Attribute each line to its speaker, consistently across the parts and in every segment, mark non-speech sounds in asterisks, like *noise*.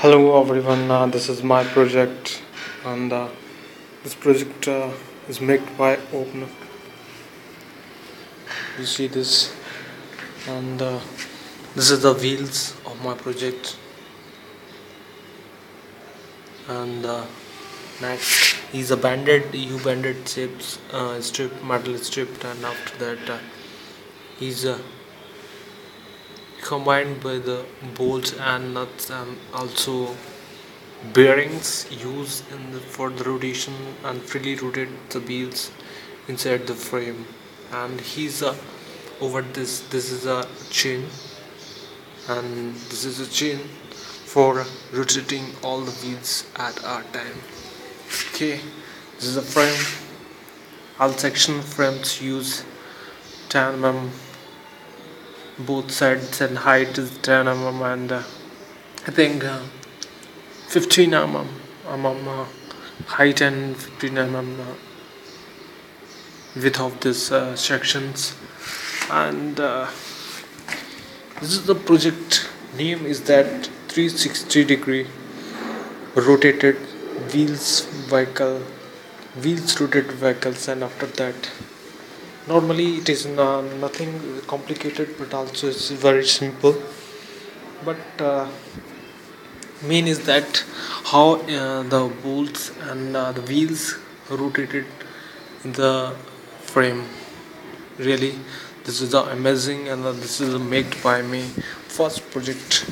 Speaker 1: Hello everyone, uh, this is my project and uh, this project uh, is made by Open. You see this and uh, this is the wheels of my project and uh, next is a banded U banded shapes uh, strip metal stripped and after that is uh, combined by the bolts and nuts and also bearings used in the, for the rotation and freely rotate the wheels inside the frame. And he's uh, over this this is a chain. And this is a chain for rotating all the wheels at a time. Okay this is a frame. All section frames use 10 mm both sides and height is 10 mm and uh, I think uh, 15 mm, mm height and 15 mm width of this uh, sections. And this is the project name is that 360 degree rotated wheels vehicle wheels rotated vehicles and after that normally it is nothing complicated but also it's very simple. But uh, main is that how uh, the bolts and uh, the wheels rotated in the frame. Really this is amazing and uh, this is made by me. First project.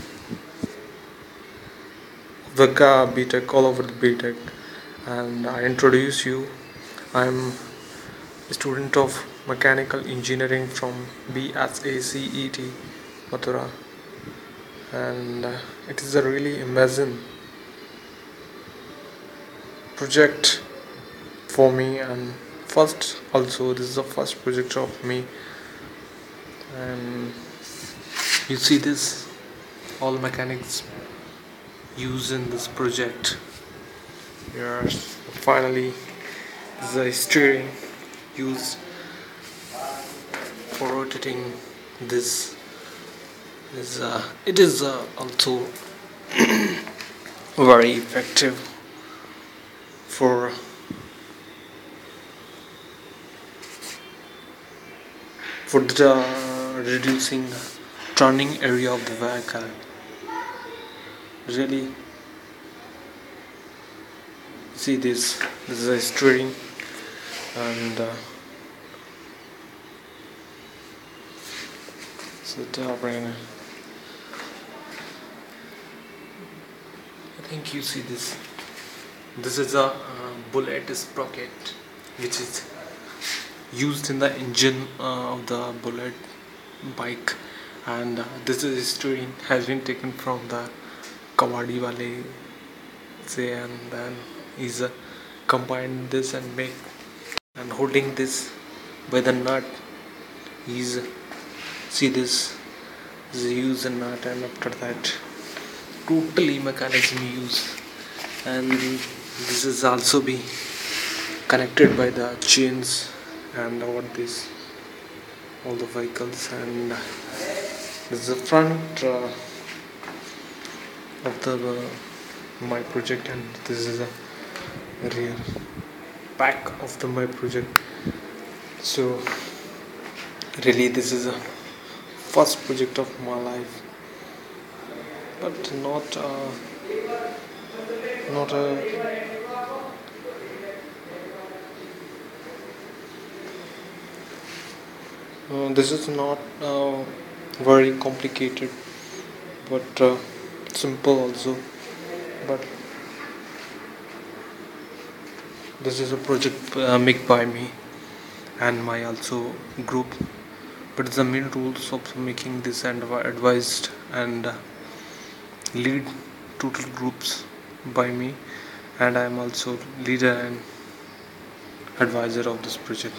Speaker 1: Vega BTech all over the BTech and I introduce you. I'm student of mechanical engineering from BSACET Mathura. And uh, it is a really amazing project for me and first also this is the first project of me. And you see this all mechanics used in this project. Here finally the steering used for rotating this is uh, it is uh, also *clears throat* very effective for for the uh, reducing turning area of the vehicle. Really see this this is a steering and uh, So brainer. I think you see this. This is a uh, bullet sprocket which is used in the engine uh, of the bullet bike and uh, this is steering has been taken from the Kawadi wale say and then is uh, combined this and make and holding this by the nut is see this? Is use and nut and after that. Totally mechanism use. And this is also be connected by the chains and over this all the vehicles. And this is the front uh, of the uh, my project. And this is a rear back of the my project. So really this is a first project of my life. But not uh, not a uh, this is not uh, very complicated but uh, simple also. But this is a project uh, made by me and my also group. But the main rules of making this and advised and lead total groups by me. And I am also leader and advisor of this project